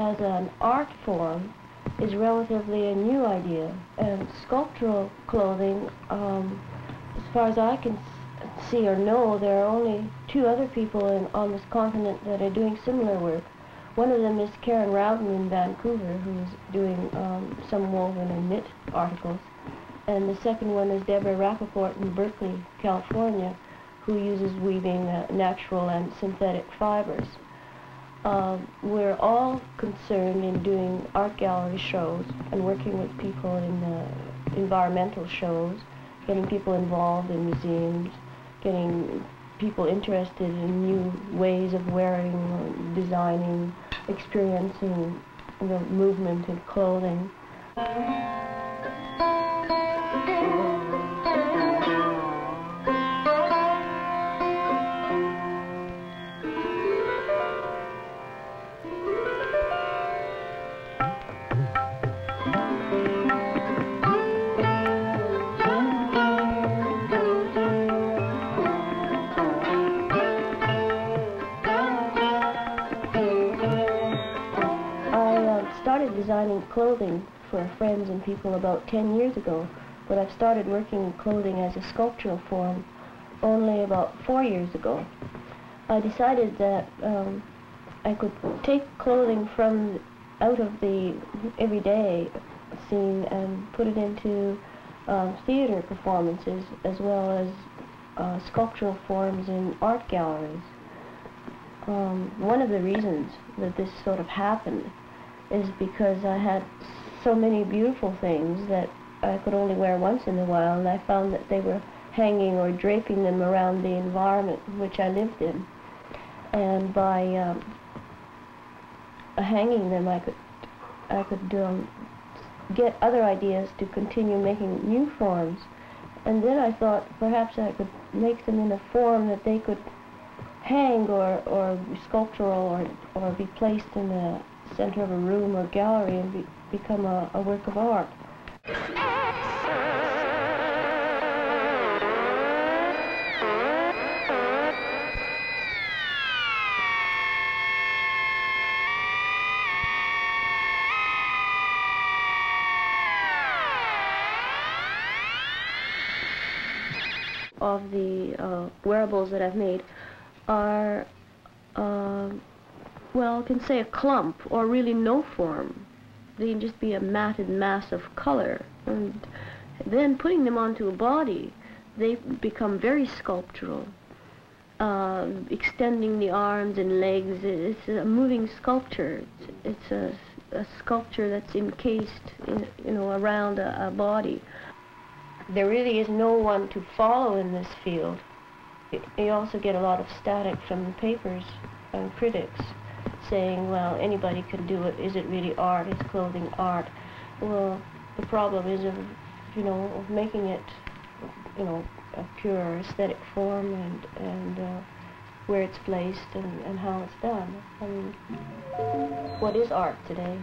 as an art form is relatively a new idea. And sculptural clothing, um, as far as I can see or know, there are only two other people in, on this continent that are doing similar work. One of them is Karen Rowden in Vancouver, who's doing um, some woven and knit articles. And the second one is Deborah Rapoport in Berkeley, California, who uses weaving uh, natural and synthetic fibers. Uh, we're all concerned in doing art gallery shows and working with people in uh, environmental shows, getting people involved in museums, getting people interested in new ways of wearing, designing, experiencing the movement in clothing. Designing clothing for friends and people about 10 years ago, but I've started working in clothing as a sculptural form only about four years ago. I decided that um, I could take clothing from out of the everyday scene and put it into um, theater performances as well as uh, sculptural forms in art galleries. Um, one of the reasons that this sort of happened is because I had so many beautiful things that I could only wear once in a while, and I found that they were hanging or draping them around the environment which I lived in. And by um, hanging them, I could I could um, get other ideas to continue making new forms. And then I thought perhaps I could make them in a form that they could hang or, or be sculptural or, or be placed in the center of a room or gallery and be, become a, a work of art. Of the uh, wearables that I've made are uh, well, I can say a clump or really no form. They can just be a matted mass of color. And then putting them onto a body, they become very sculptural. Uh, extending the arms and legs, it's a moving sculpture. It's, it's a, a, sculpture that's encased, in, you know, around a, a body. There really is no one to follow in this field. You also get a lot of static from the papers and critics saying, well, anybody can do it. Is it really art? Is clothing art? Well, the problem is of, you know, of making it, you know, a pure aesthetic form and, and uh, where it's placed and, and how it's done. I mean, what is art today?